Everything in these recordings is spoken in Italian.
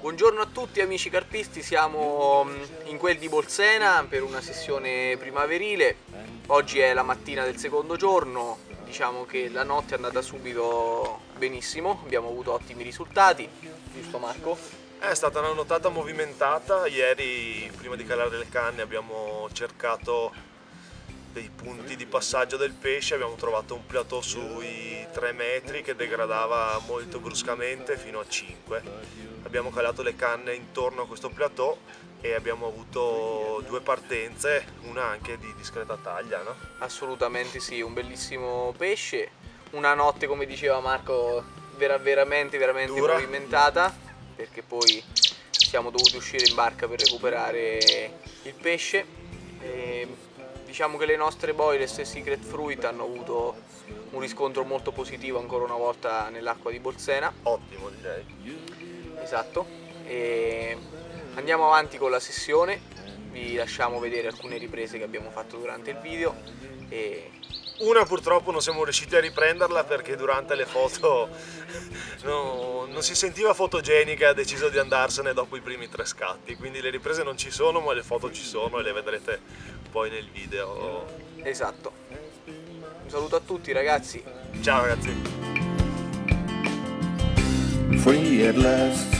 Buongiorno a tutti amici carpisti, siamo mm, in quel di Bolsena per una sessione primaverile. Oggi è la mattina del secondo giorno, diciamo che la notte è andata subito benissimo, abbiamo avuto ottimi risultati, giusto Marco? È stata una notata movimentata, ieri prima di calare le canne abbiamo cercato dei punti di passaggio del pesce, abbiamo trovato un plateau sui 3 metri che degradava molto bruscamente fino a 5. Abbiamo calato le canne intorno a questo plateau e abbiamo avuto due partenze, una anche di discreta taglia. No? Assolutamente sì, un bellissimo pesce, una notte come diceva Marco vera, veramente veramente Dura. movimentata perché poi siamo dovuti uscire in barca per recuperare il pesce. E diciamo che le nostre boile e Secret Fruit hanno avuto un riscontro molto positivo ancora una volta nell'acqua di Bolsena. Ottimo direi. Esatto. E andiamo avanti con la sessione, vi lasciamo vedere alcune riprese che abbiamo fatto durante il video e Una purtroppo non siamo riusciti a riprenderla perché durante le foto no- non si sentiva fotogenica e ha deciso di andarsene dopo i primi tre scatti, quindi le riprese non ci sono ma le foto ci sono e le vedrete poi nel video. esatto. Un saluto a tutti ragazzi. Ciao ragazzi! free at last.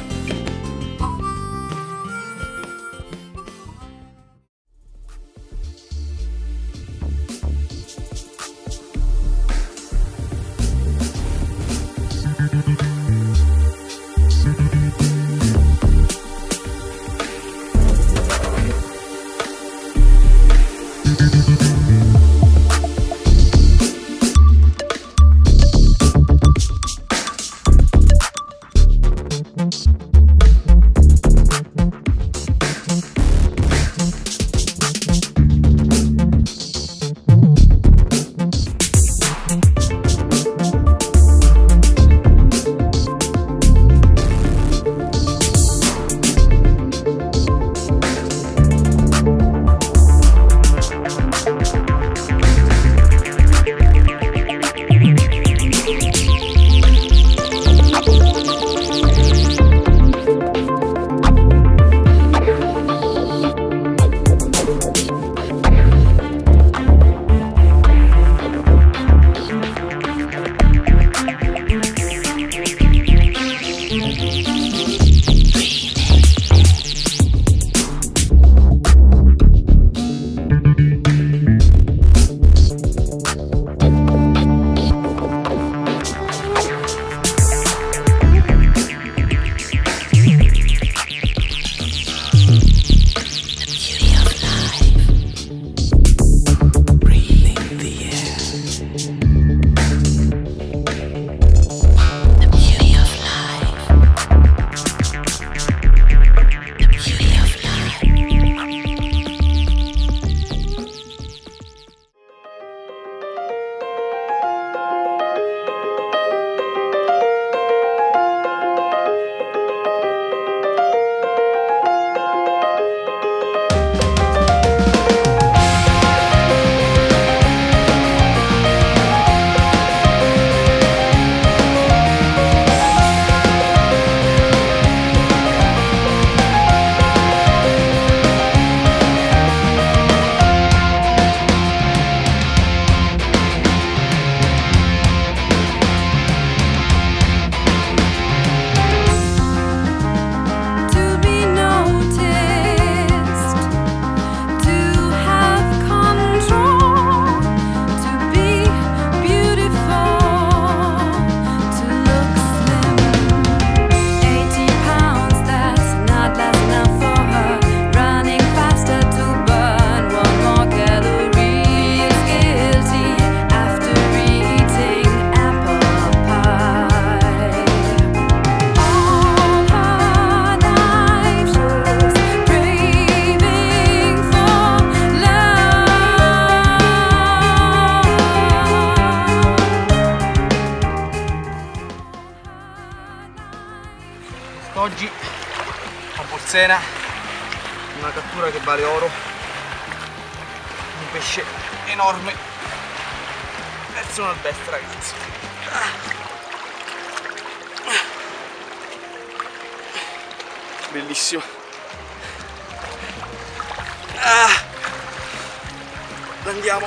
Bolsena una cattura che vale oro. Un pesce enorme. Verso una destra ragazzi. Bellissimo. Ah. Andiamo.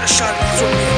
Lasciarlo su